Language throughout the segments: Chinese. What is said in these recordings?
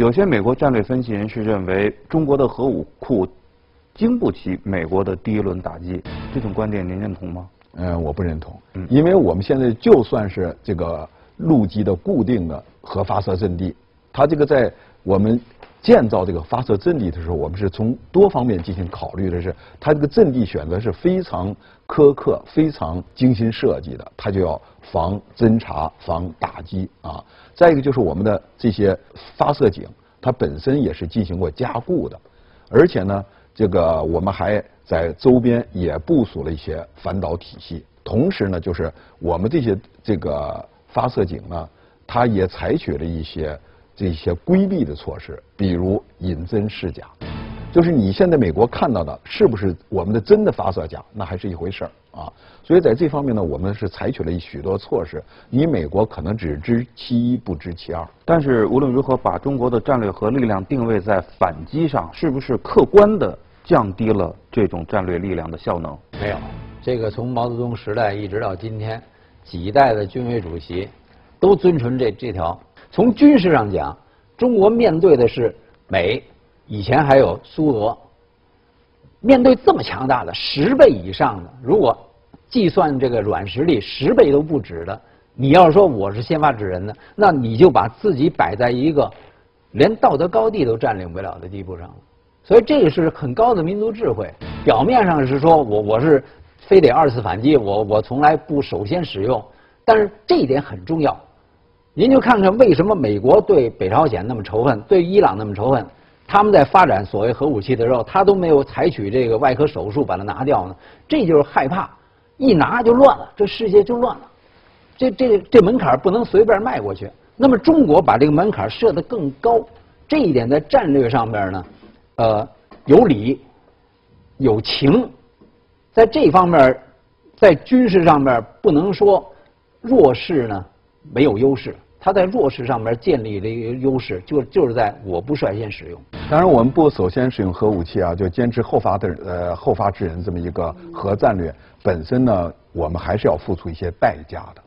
有些美国战略分析人士认为，中国的核武库经不起美国的第一轮打击，这种观点您认同吗？嗯，我不认同，因为我们现在就算是这个陆基的固定的核发射阵地，它这个在我们建造这个发射阵地的时候，我们是从多方面进行考虑的是，它这个阵地选择是非常苛刻、非常精心设计的，它就要防侦察、防打击啊。再一个就是我们的这些发射井，它本身也是进行过加固的，而且呢，这个我们还在周边也部署了一些反导体系。同时呢，就是我们这些这个发射井呢，它也采取了一些这些规避的措施，比如引真试假。就是你现在美国看到的是不是我们的真的发射假，那还是一回事儿啊。所以在这方面呢，我们是采取了许多措施。你美国可能只知其一不知其二。但是无论如何，把中国的战略和力量定位在反击上，是不是客观的降低了这种战略力量的效能？没有，这个从毛泽东时代一直到今天，几代的军委主席都遵循这这条。从军事上讲，中国面对的是美。以前还有苏俄，面对这么强大的十倍以上的，如果计算这个软实力十倍都不止的，你要说我是先发制人的，那你就把自己摆在一个连道德高地都占领不了的地步上了。所以这个是很高的民族智慧。表面上是说我我是非得二次反击，我我从来不首先使用，但是这一点很重要。您就看看为什么美国对北朝鲜那么仇恨，对伊朗那么仇恨。他们在发展所谓核武器的时候，他都没有采取这个外科手术把它拿掉呢。这就是害怕，一拿就乱了，这世界就乱了。这这这门槛不能随便迈过去。那么中国把这个门槛设得更高，这一点在战略上面呢，呃，有理有情，在这方面，在军事上面不能说弱势呢没有优势。他在弱势上面建立了一个优势，就就是在我不率先使用。当然，我们不首先使用核武器啊，就坚持后发的呃后发制人这么一个核战略本身呢，我们还是要付出一些代价的。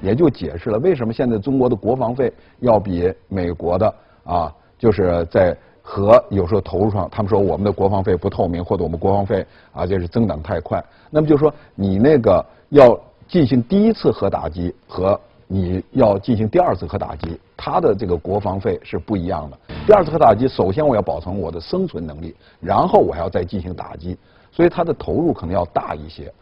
也就解释了为什么现在中国的国防费要比美国的啊，就是在核有时候投入上，他们说我们的国防费不透明，或者我们国防费啊就是增长太快。那么就说你那个要进行第一次核打击和。你要进行第二次核打击，它的这个国防费是不一样的。第二次核打击，首先我要保存我的生存能力，然后我还要再进行打击，所以它的投入可能要大一些。